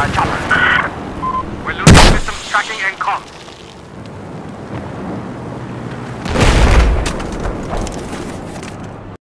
our chopper. We're losing systems tracking and comms.